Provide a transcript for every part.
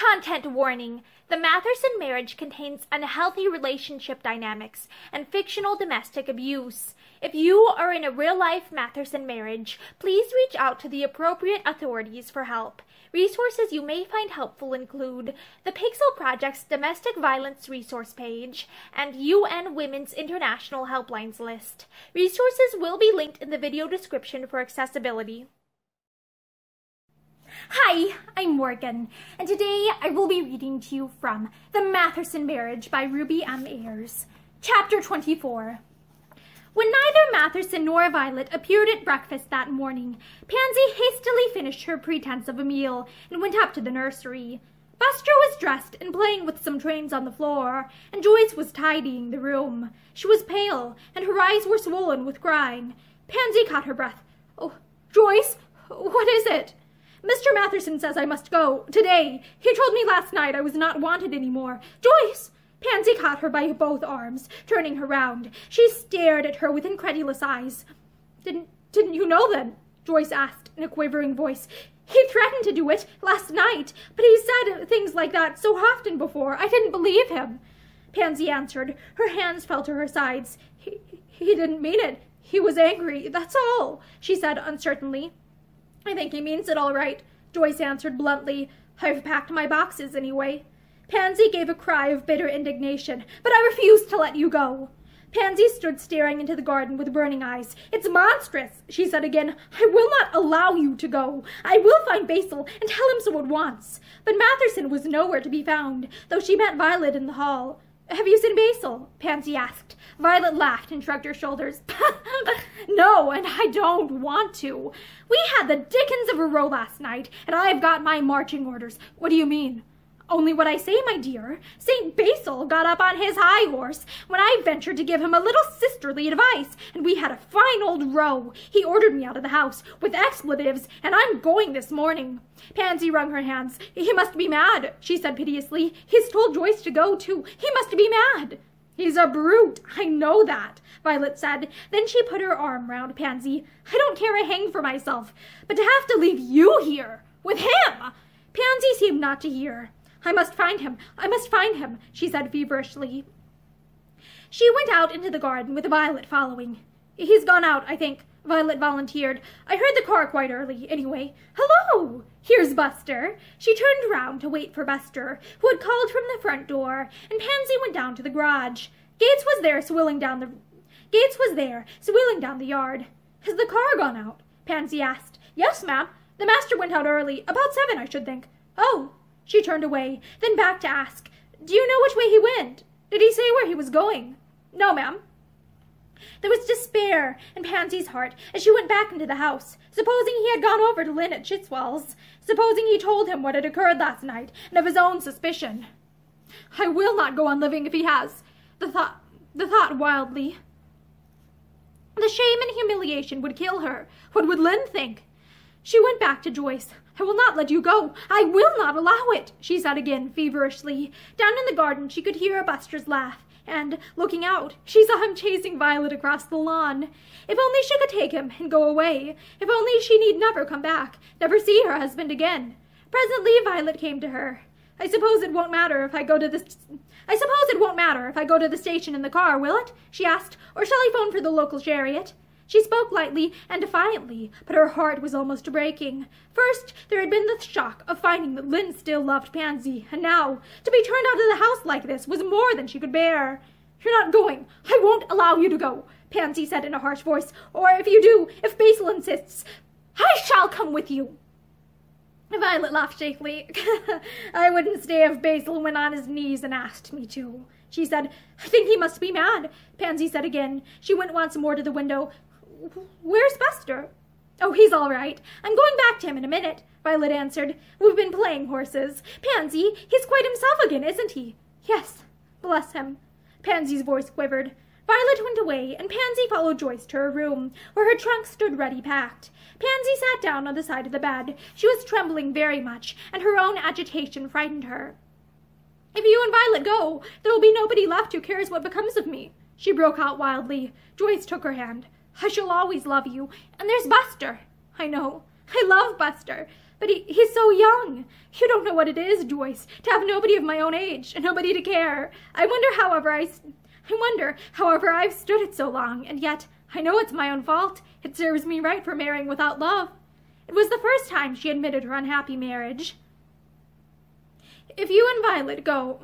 Content warning. The Matherson marriage contains unhealthy relationship dynamics and fictional domestic abuse. If you are in a real life Matherson marriage, please reach out to the appropriate authorities for help. Resources you may find helpful include the Pixel Project's Domestic Violence Resource page and UN Women's International Helplines list. Resources will be linked in the video description for accessibility. Hi, I'm Morgan, and today I will be reading to you from The Matherson Marriage by Ruby M. Ayres, Chapter 24. When neither Matherson nor Violet appeared at breakfast that morning, Pansy hastily finished her pretense of a meal and went up to the nursery. Buster was dressed and playing with some trains on the floor, and Joyce was tidying the room. She was pale, and her eyes were swollen with crying. Pansy caught her breath. Oh, Joyce, what is it? Mr. Matherson says I must go. Today. He told me last night I was not wanted any more. Joyce! Pansy caught her by both arms, turning her round. She stared at her with incredulous eyes. Didn't, didn't you know then? Joyce asked in a quavering voice. He threatened to do it last night, but he said things like that so often before, I didn't believe him. Pansy answered. Her hands fell to her sides. He, he didn't mean it. He was angry, that's all, she said uncertainly. I think he means it all right, Joyce answered bluntly. I've packed my boxes anyway. Pansy gave a cry of bitter indignation. But I refuse to let you go. Pansy stood staring into the garden with burning eyes. It's monstrous, she said again. I will not allow you to go. I will find Basil and tell him so at once. But Matherson was nowhere to be found, though she met Violet in the hall. Have you seen Basil? Pansy asked. Violet laughed and shrugged her shoulders. no, and I don't want to. We had the dickens of a row last night, and I've got my marching orders. What do you mean? Only what I say, my dear. St. Basil got up on his high horse when I ventured to give him a little sisterly advice, and we had a fine old row. He ordered me out of the house with expletives, and I'm going this morning. Pansy wrung her hands. He must be mad, she said piteously. He's told Joyce to go, too. He must be mad. He's a brute, I know that, Violet said. Then she put her arm round Pansy. I don't care a hang for myself, but to have to leave you here with him! Pansy seemed not to hear. I must find him. I must find him, she said feverishly. She went out into the garden with Violet following. He's gone out, I think, Violet volunteered. I heard the car quite early, anyway. Hello! Here's Buster. She turned round to wait for Buster, who had called from the front door, and Pansy went down to the garage. Gates was there swilling down the Gates was there, swilling down the yard. Has the car gone out? Pansy asked. Yes, ma'am. The master went out early, about seven, I should think. Oh, she turned away, then back to ask, Do you know which way he went? Did he say where he was going? No, ma'am. There was despair in Pansy's heart as she went back into the house. Supposing he had gone over to Lynn at Chiswell's. Supposing he told him what had occurred last night, and of his own suspicion. I will not go on living if he has. The thought, the thought wildly. The shame and humiliation would kill her. What would Lynn think? She went back to Joyce. I will not let you go. I will not allow it, she said again feverishly. Down in the garden she could hear a Buster's laugh, and, looking out, she saw him chasing Violet across the lawn. If only she could take him and go away. If only she need never come back, never see her husband again. Presently Violet came to her. I suppose it won't matter if I go to the... I suppose it won't matter if I go to the station in the car, will it? she asked. Or shall I phone for the local chariot? She spoke lightly and defiantly, but her heart was almost breaking. First, there had been the shock of finding that Lynn still loved Pansy, and now, to be turned out of the house like this was more than she could bear. You're not going. I won't allow you to go, Pansy said in a harsh voice. Or if you do, if Basil insists, I shall come with you. Violet laughed shakily. I wouldn't stay if Basil went on his knees and asked me to. She said, I think he must be mad, Pansy said again. She went once more to the window. Where's Buster? Oh, he's all right. I'm going back to him in a minute, Violet answered. We've been playing horses. Pansy, he's quite himself again, isn't he? Yes, bless him. Pansy's voice quivered. Violet went away, and Pansy followed Joyce to her room, where her trunk stood ready packed. Pansy sat down on the side of the bed. She was trembling very much, and her own agitation frightened her. If you and Violet go, there will be nobody left who cares what becomes of me, she broke out wildly. Joyce took her hand. I shall always love you. And there's Buster. I know. I love Buster. But he, he's so young. You don't know what it is, Joyce, to have nobody of my own age and nobody to care. I wonder, however, I, I wonder, however, I've stood it so long, and yet I know it's my own fault. It serves me right for marrying without love. It was the first time she admitted her unhappy marriage. If you and Violet go,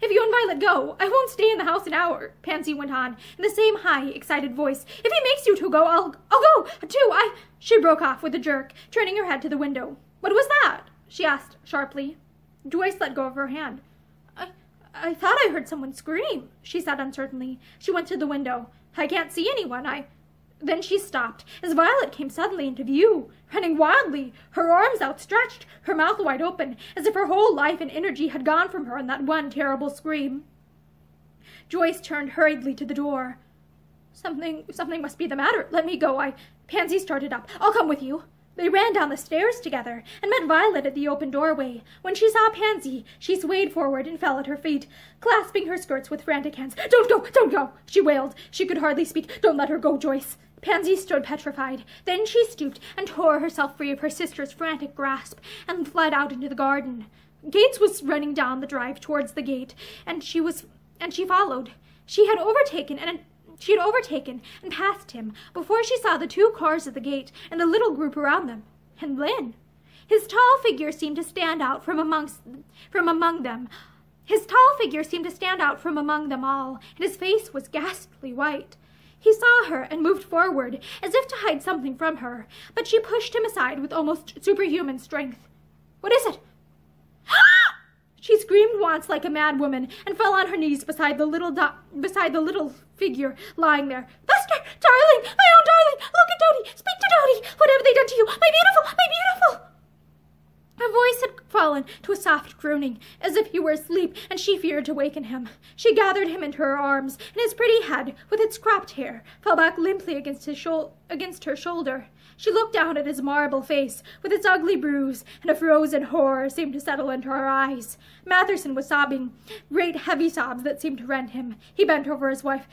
if you and Violet go, I won't stay in the house an hour, Pansy went on, in the same high, excited voice. If he makes you two go, I'll, I'll go, too, I... She broke off with a jerk, turning her head to the window. What was that? she asked sharply. Joyce let go of her hand. I, I thought I heard someone scream, she said uncertainly. She went to the window. I can't see anyone. I. Then she stopped as Violet came suddenly into view, running wildly, her arms outstretched, her mouth wide open, as if her whole life and energy had gone from her in that one terrible scream. Joyce turned hurriedly to the door. Something, something must be the matter. Let me go. I. Pansy started up. I'll come with you. They ran down the stairs together and met Violet at the open doorway. When she saw Pansy, she swayed forward and fell at her feet, clasping her skirts with frantic hands. Don't go! Don't go! she wailed. She could hardly speak. Don't let her go, Joyce. Pansy stood petrified. Then she stooped and tore herself free of her sister's frantic grasp and fled out into the garden. Gates was running down the drive towards the gate, and she was and she followed. She had overtaken and she had overtaken and passed him before she saw the two cars at the gate and the little group around them, and Lynn. His tall figure seemed to stand out from amongst from among them. His tall figure seemed to stand out from among them all, and his face was ghastly white. He saw her and moved forward, as if to hide something from her, but she pushed him aside with almost superhuman strength. What is it? Ah! She screamed once like a madwoman and fell on her knees beside the little beside the little figure lying there. Buster, darling, my own darling, look at Dodie, speak to Dodie. What have they done to you, my beautiful, my beautiful? Her voice had fallen to a soft groaning, as if he were asleep, and she feared to waken him. She gathered him into her arms, and his pretty head, with its cropped hair, fell back limply against his against her shoulder. She looked down at his marble face, with its ugly bruise, and a frozen horror seemed to settle into her eyes. Matherson was sobbing, great heavy sobs that seemed to rend him. He bent over his wife.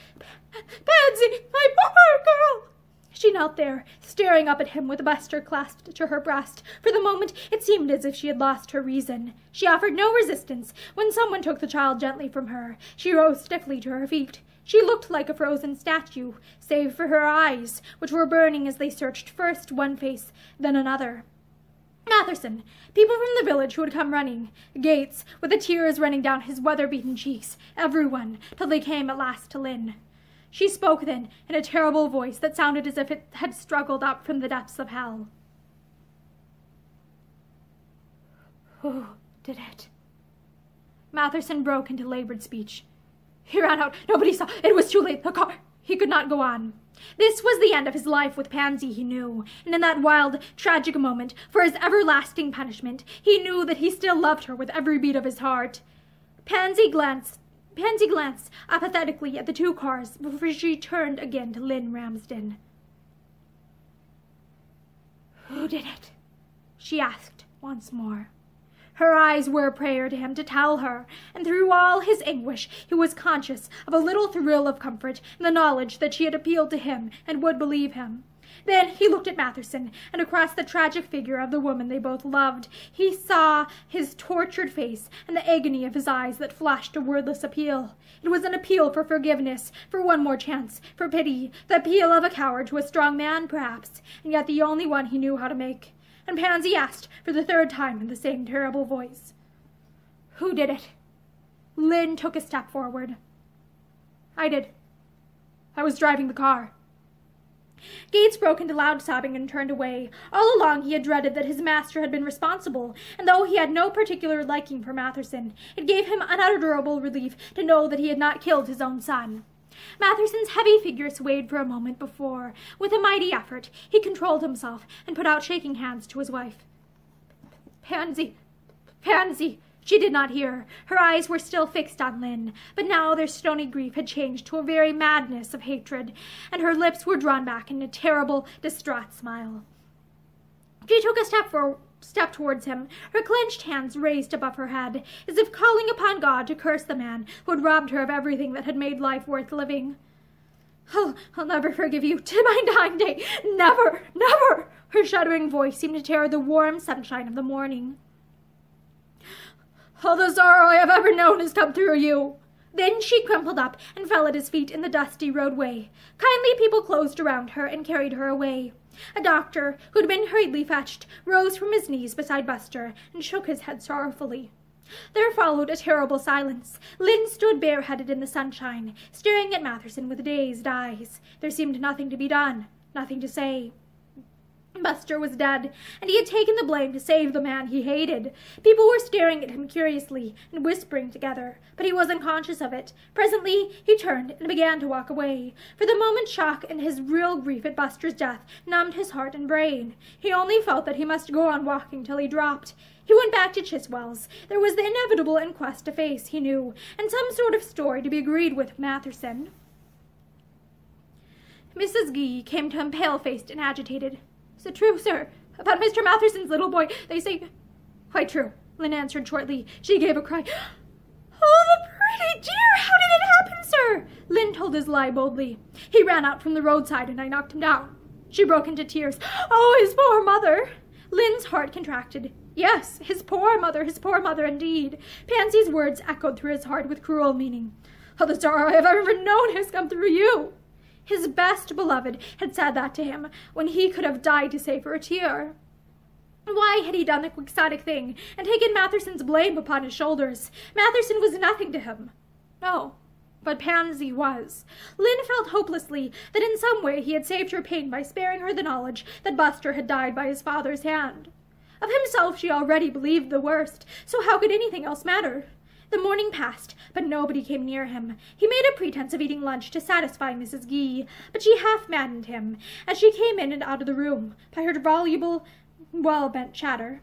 Pansy, my poor girl! She knelt there, staring up at him with a Buster clasped to her breast. For the moment, it seemed as if she had lost her reason. She offered no resistance when someone took the child gently from her. She rose stiffly to her feet. She looked like a frozen statue, save for her eyes, which were burning as they searched first one face, then another. Matherson, people from the village who had come running, Gates, with the tears running down his weather-beaten cheeks, everyone, till they came at last to Lynn. She spoke then in a terrible voice that sounded as if it had struggled up from the depths of hell. Who did it? Matherson broke into labored speech. He ran out. Nobody saw. It was too late. The car. He could not go on. This was the end of his life with Pansy, he knew, and in that wild, tragic moment, for his everlasting punishment, he knew that he still loved her with every beat of his heart. Pansy glanced Pansy glanced apathetically at the two cars before she turned again to Lynn Ramsden. Who did it? she asked once more. Her eyes were a prayer to him to tell her, and through all his anguish he was conscious of a little thrill of comfort in the knowledge that she had appealed to him and would believe him. Then he looked at Matherson, and across the tragic figure of the woman they both loved, he saw his tortured face and the agony of his eyes that flashed a wordless appeal. It was an appeal for forgiveness, for one more chance, for pity, the appeal of a coward to a strong man, perhaps, and yet the only one he knew how to make and Pansy asked for the third time in the same terrible voice. Who did it? Lynn took a step forward. I did. I was driving the car. Gates broke into loud sobbing and turned away. All along he had dreaded that his master had been responsible, and though he had no particular liking for Matherson, it gave him unutterable relief to know that he had not killed his own son. Matherson's heavy figure swayed for a moment before, with a mighty effort, he controlled himself and put out shaking hands to his wife. Pansy, Pansy, she did not hear. Her eyes were still fixed on Lynn, but now their stony grief had changed to a very madness of hatred, and her lips were drawn back in a terrible, distraught smile. She took a step forward stepped towards him, her clenched hands raised above her head, as if calling upon God to curse the man who had robbed her of everything that had made life worth living. I'll, I'll never forgive you to my dying day. Never, never. Her shuddering voice seemed to tear the warm sunshine of the morning. All the sorrow I have ever known has come through you. Then she crumpled up and fell at his feet in the dusty roadway. Kindly people closed around her and carried her away. A doctor, who had been hurriedly fetched, rose from his knees beside Buster and shook his head sorrowfully. There followed a terrible silence. Lynn stood bareheaded in the sunshine, staring at Matherson with dazed eyes. There seemed nothing to be done, nothing to say. Buster was dead, and he had taken the blame to save the man he hated. People were staring at him curiously and whispering together, but he was unconscious of it. Presently, he turned and began to walk away. For the moment, shock and his real grief at Buster's death numbed his heart and brain. He only felt that he must go on walking till he dropped. He went back to Chiswell's. There was the inevitable inquest to face, he knew, and some sort of story to be agreed with Matherson. Mrs. Gee came to him pale-faced and agitated. Is it true, sir? About Mr. Matherson's little boy? They say. Quite true, Lynn answered shortly. She gave a cry. Oh, the pretty dear! How did it happen, sir? Lynn told his lie boldly. He ran out from the roadside and I knocked him down. She broke into tears. Oh, his poor mother! Lynn's heart contracted. Yes, his poor mother, his poor mother indeed. Pansy's words echoed through his heart with cruel meaning. Oh, the sorrow I have ever known has come through you. His best beloved had said that to him when he could have died to save her a tear. Why had he done the quixotic thing and taken Matherson's blame upon his shoulders? Matherson was nothing to him. No, but Pansy was. Lynn felt hopelessly that in some way he had saved her pain by sparing her the knowledge that Buster had died by his father's hand. Of himself she already believed the worst, so how could anything else matter? The morning passed, but nobody came near him. He made a pretense of eating lunch to satisfy Mrs. Gee, but she half maddened him as she came in and out of the room by her voluble, well-bent chatter.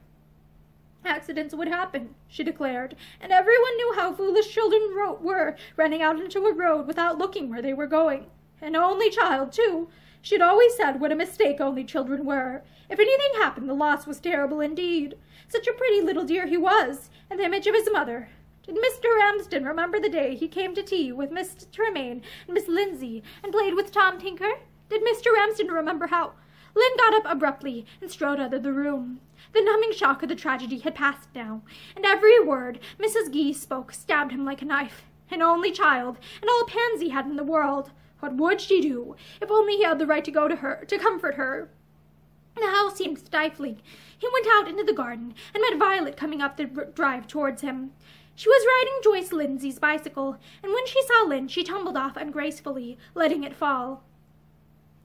Accidents would happen, she declared, and everyone knew how foolish children were running out into a road without looking where they were going. An only child, too. She had always said what a mistake only children were. If anything happened, the loss was terrible indeed. Such a pretty little dear he was, and the image of his mother, did Mr. Ramsden remember the day he came to tea with Miss Tremaine and Miss Lindsay and played with Tom Tinker? Did Mr. Ramsden remember how? Lynn got up abruptly and strode out of the room. The numbing shock of the tragedy had passed now, and every word Mrs. Gee spoke stabbed him like a knife. An only child, and all Pansy had in the world. What would she do? If only he had the right to go to her, to comfort her. The house seemed stifling. He went out into the garden and met Violet coming up the drive towards him. She was riding Joyce Lindsay's bicycle, and when she saw Lynn, she tumbled off ungracefully, letting it fall.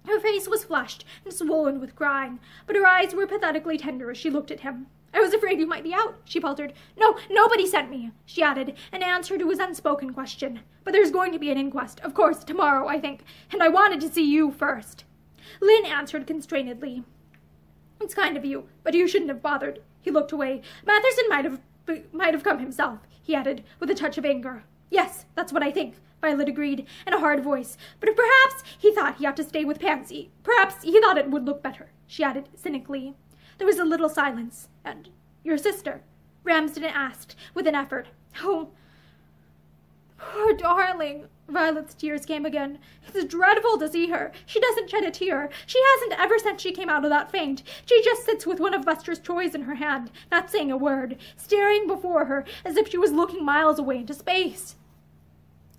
Her face was flushed and swollen with crying, but her eyes were pathetically tender as she looked at him. I was afraid you might be out, she faltered. No, nobody sent me, she added, in answer to his unspoken question. But there's going to be an inquest, of course, tomorrow, I think, and I wanted to see you first. Lynn answered constrainedly. It's kind of you, but you shouldn't have bothered. He looked away. Matherson might have might have come himself he added, with a touch of anger. Yes, that's what I think, Violet agreed, in a hard voice. But perhaps he thought he ought to stay with Pansy. Perhaps he thought it would look better, she added cynically. There was a little silence, and your sister? Ramsden asked, with an effort. Oh, poor darling, Violet's tears came again. It's dreadful to see her. She doesn't shed a tear. She hasn't ever since she came out of that faint. She just sits with one of Buster's toys in her hand, not saying a word, staring before her as if she was looking miles away into space.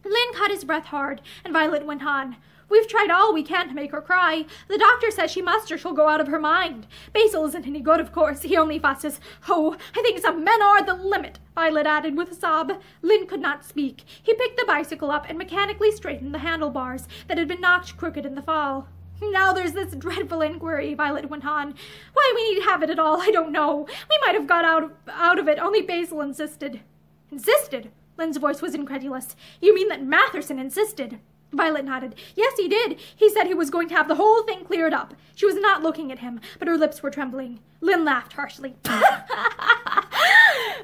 Lynn caught his breath hard, and Violet went on. We've tried all we can to make her cry. The doctor says she must or she'll go out of her mind. Basil isn't any good, of course. He only fusses. Oh, I think some men are the limit, Violet added with a sob. Lynn could not speak. He picked the bicycle up and mechanically straightened the handlebars that had been knocked crooked in the fall. Now there's this dreadful inquiry, Violet went on. Why we need to have it at all, I don't know. We might have got out of, out of it, only Basil insisted. Insisted? Lynn's voice was incredulous. You mean that Matherson insisted? Violet nodded. Yes, he did. He said he was going to have the whole thing cleared up. She was not looking at him, but her lips were trembling. Lynn laughed harshly.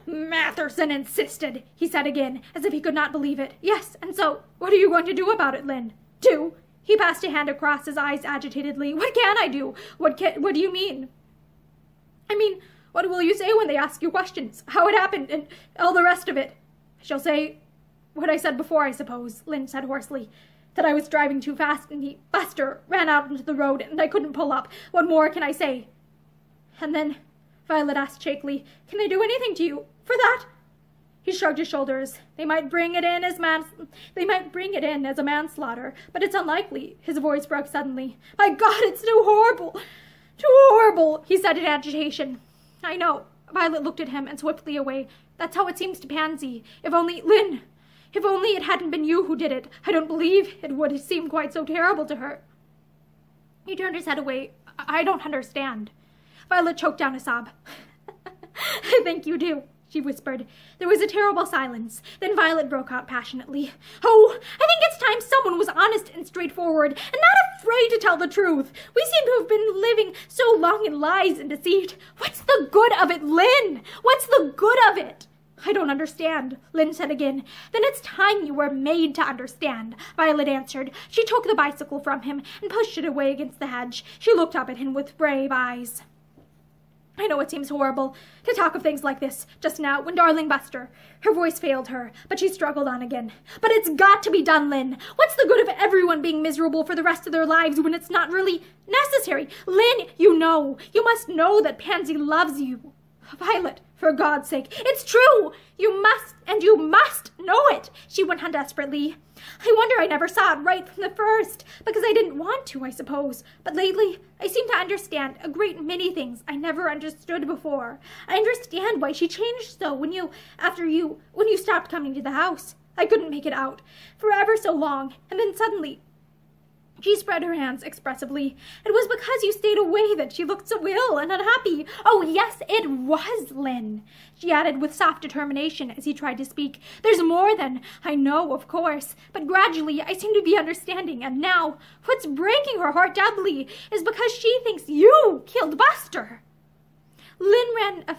Matherson insisted, he said again, as if he could not believe it. Yes, and so, what are you going to do about it, Lynn? Do? He passed a hand across his eyes agitatedly. What can I do? What can, what do you mean? I mean, what will you say when they ask you questions? How it happened and all the rest of it? I shall say what I said before, I suppose, Lynn said hoarsely that I was driving too fast and he, Buster, ran out into the road and I couldn't pull up. What more can I say? And then Violet asked shakily, Can they do anything to you for that? He shrugged his shoulders. They might bring it in as man they might bring it in as a manslaughter, but it's unlikely. His voice broke suddenly. My God, it's too horrible. Too horrible, he said in agitation. I know. Violet looked at him and swiftly away. That's how it seems to Pansy. If only Lynn if only it hadn't been you who did it, I don't believe it would seem quite so terrible to her. He turned his head away. I don't understand. Violet choked down a sob. I think you do, she whispered. There was a terrible silence. Then Violet broke out passionately. Oh, I think it's time someone was honest and straightforward and not afraid to tell the truth. We seem to have been living so long in lies and deceit. What's the good of it, Lynn? What's the good of it? I don't understand, Lynn said again. Then it's time you were made to understand, Violet answered. She took the bicycle from him and pushed it away against the hedge. She looked up at him with brave eyes. I know it seems horrible to talk of things like this just now when darling Buster. Her voice failed her, but she struggled on again. But it's got to be done, Lynn. What's the good of everyone being miserable for the rest of their lives when it's not really necessary? Lynn, you know, you must know that Pansy loves you. Violet, for God's sake, it's true! You must, and you must know it, she went on desperately. I wonder I never saw it right from the first, because I didn't want to, I suppose. But lately, I seem to understand a great many things I never understood before. I understand why she changed so when you, after you, when you stopped coming to the house. I couldn't make it out for ever so long, and then suddenly she spread her hands expressively. It was because you stayed away that she looked so ill and unhappy. Oh, yes, it was, Lynn, she added with soft determination as he tried to speak. There's more than I know, of course, but gradually I seem to be understanding, and now what's breaking her heart doubly is because she thinks you killed Buster. Lynn ran a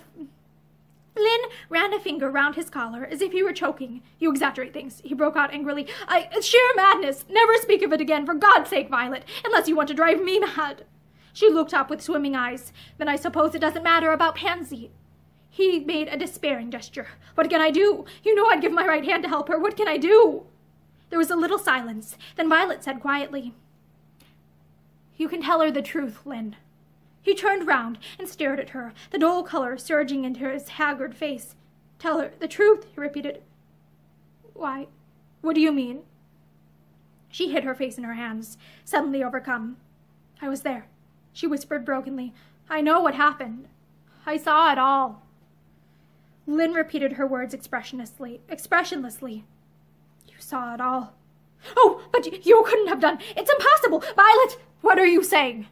Lynn ran a finger round his collar as if he were choking. You exaggerate things, he broke out angrily. I, sheer madness! Never speak of it again, for God's sake, Violet, unless you want to drive me mad. She looked up with swimming eyes. Then I suppose it doesn't matter about Pansy. He made a despairing gesture. What can I do? You know I'd give my right hand to help her. What can I do? There was a little silence. Then Violet said quietly, You can tell her the truth, Lynn. He turned round and stared at her, the dull color surging into his haggard face. Tell her the truth, he repeated. Why, what do you mean? She hid her face in her hands, suddenly overcome. I was there, she whispered brokenly. I know what happened. I saw it all. Lynn repeated her words expressionlessly. Expressionlessly. You saw it all. Oh, but you couldn't have done. It's impossible. Violet, what are you saying?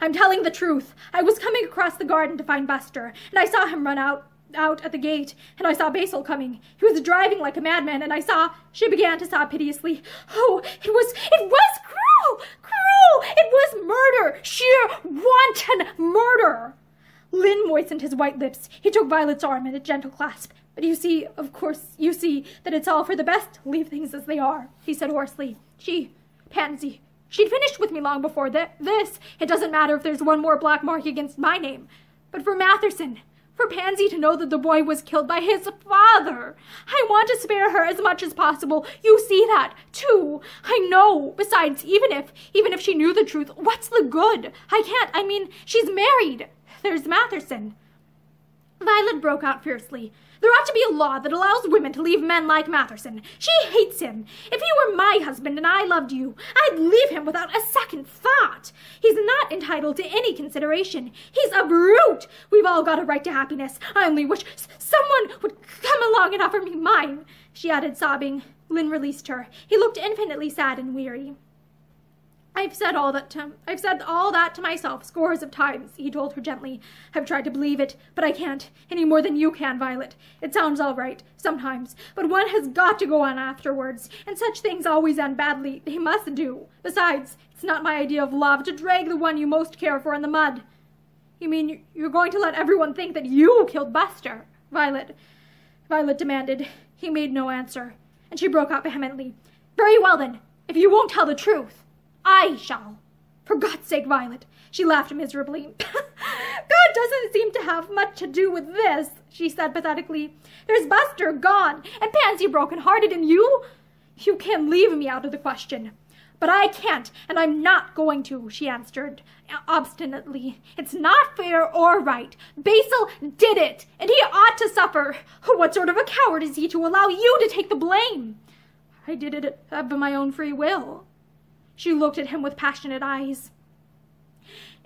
I'm telling the truth. I was coming across the garden to find Buster, and I saw him run out out at the gate, and I saw Basil coming. He was driving like a madman, and I saw she began to sob piteously. Oh, it was it was cruel, cruel! It was murder, sheer wanton murder. Lynn moistened his white lips. He took Violet's arm in a gentle clasp. But you see, of course, you see that it's all for the best leave things as they are, he said hoarsely. She, Pansy, She'd finished with me long before th- this. It doesn't matter if there's one more black mark against my name. But for Matherson, for Pansy to know that the boy was killed by his father. I want to spare her as much as possible. You see that, too. I know. Besides, even if, even if she knew the truth, what's the good? I can't. I mean, she's married. There's Matherson. Violet broke out fiercely. There ought to be a law that allows women to leave men like Matherson. She hates him. If he were my husband and I loved you, I'd leave him without a second thought. He's not entitled to any consideration. He's a brute. We've all got a right to happiness. I only wish someone would come along and offer me mine, she added, sobbing. Lynn released her. He looked infinitely sad and weary. I've said all that to I've said all that to myself scores of times, he told her gently. I've tried to believe it, but I can't, any more than you can, Violet. It sounds all right, sometimes, but one has got to go on afterwards, and such things always end badly. They must do. Besides, it's not my idea of love to drag the one you most care for in the mud. You mean you're going to let everyone think that you killed Buster? Violet Violet demanded. He made no answer, and she broke out vehemently. Very well then, if you won't tell the truth. I shall. For God's sake, Violet, she laughed miserably. God doesn't seem to have much to do with this, she said pathetically. There's Buster gone, and Pansy broken hearted, and you? You can't leave me out of the question. But I can't, and I'm not going to, she answered obstinately. It's not fair or right. Basil did it, and he ought to suffer. What sort of a coward is he to allow you to take the blame? I did it of my own free will. She looked at him with passionate eyes.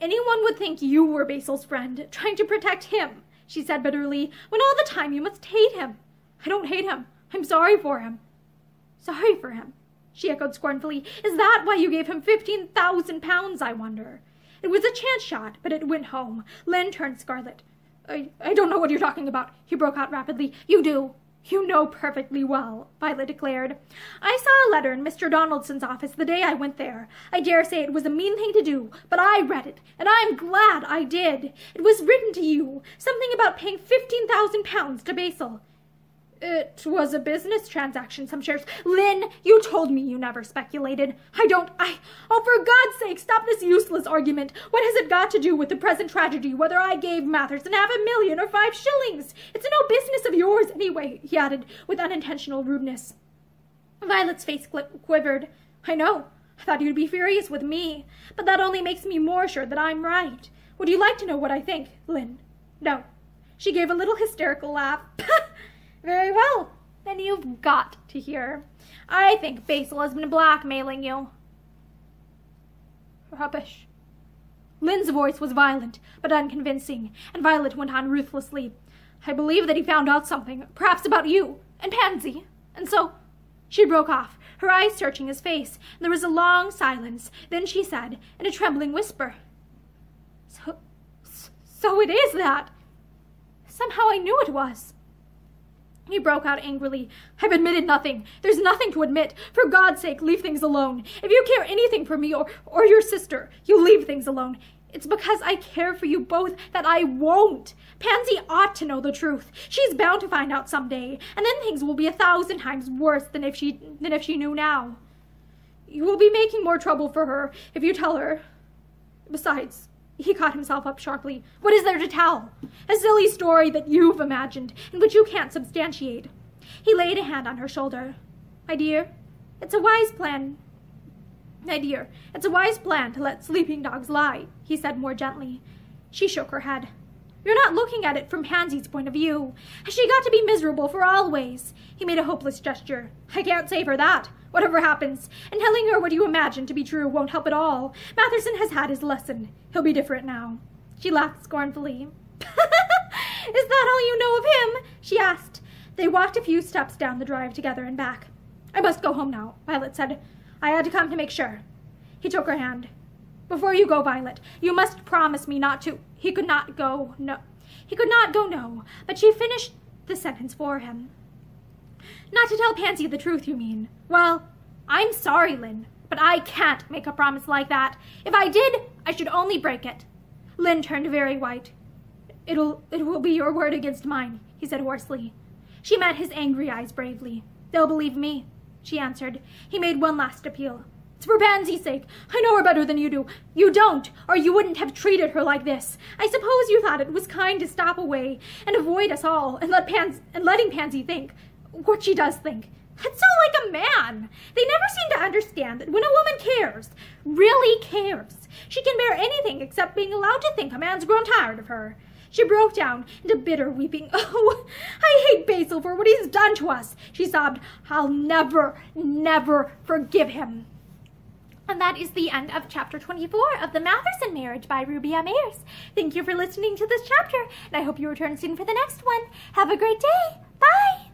Anyone would think you were Basil's friend, trying to protect him, she said bitterly, when all the time you must hate him. I don't hate him. I'm sorry for him. Sorry for him, she echoed scornfully. Is that why you gave him fifteen thousand pounds, I wonder? It was a chance shot, but it went home. Lynn turned scarlet. I, I don't know what you're talking about, he broke out rapidly. You do. You know perfectly well, Violet declared. I saw a letter in Mr. Donaldson's office the day I went there. I dare say it was a mean thing to do, but I read it, and I'm glad I did. It was written to you, something about paying fifteen thousand pounds to Basil. It was a business transaction, some shares. Lynn, you told me you never speculated. I don't, I, oh, for God's sake, stop this useless argument. What has it got to do with the present tragedy, whether I gave Matherson half a million or five shillings? It's no business of yours anyway, he added with unintentional rudeness. Violet's face quivered. I know. I thought you'd be furious with me, but that only makes me more sure that I'm right. Would you like to know what I think, Lynn? No. She gave a little hysterical laugh. Very well. Then you've got to hear. I think Basil has been blackmailing you. Rubbish. Lynn's voice was violent, but unconvincing, and Violet went on ruthlessly. I believe that he found out something, perhaps about you, and Pansy, and so... She broke off, her eyes searching his face, and there was a long silence. Then she said, in a trembling whisper, So... so it is that. Somehow I knew it was. He broke out angrily. I've admitted nothing. There's nothing to admit. For God's sake, leave things alone. If you care anything for me or, or your sister, you leave things alone. It's because I care for you both that I won't. Pansy ought to know the truth. She's bound to find out some day, and then things will be a thousand times worse than if she than if she knew now. You will be making more trouble for her if you tell her. Besides, he caught himself up sharply. What is there to tell? A silly story that you've imagined and which you can't substantiate. He laid a hand on her shoulder. My dear, it's a wise plan. My dear, it's a wise plan to let sleeping dogs lie, he said more gently. She shook her head. You're not looking at it from Pansy's point of view. Has she got to be miserable for always? He made a hopeless gesture. I can't save her that whatever happens, and telling her what you imagine to be true won't help at all. Matherson has had his lesson. He'll be different now. She laughed scornfully. Is that all you know of him? she asked. They walked a few steps down the drive together and back. I must go home now, Violet said. I had to come to make sure. He took her hand. Before you go, Violet, you must promise me not to. He could not go, no. He could not go, no. But she finished the sentence for him. Not to tell Pansy the truth, you mean? Well, I'm sorry, Lynn, but I can't make a promise like that. If I did, I should only break it. Lynn turned very white. It'll, it will be your word against mine, he said hoarsely. She met his angry eyes bravely. They'll believe me, she answered. He made one last appeal. It's for Pansy's sake. I know her better than you do. You don't, or you wouldn't have treated her like this. I suppose you thought it was kind to stop away and avoid us all and let Pans and letting Pansy think what she does think. That's so like a man. They never seem to understand that when a woman cares, really cares, she can bear anything except being allowed to think a man's grown tired of her. She broke down into bitter weeping. Oh, I hate Basil for what he's done to us, she sobbed. I'll never, never forgive him. And that is the end of chapter 24 of The Matherson Marriage by Ruby M. Ayres. Thank you for listening to this chapter, and I hope you return soon for the next one. Have a great day. Bye!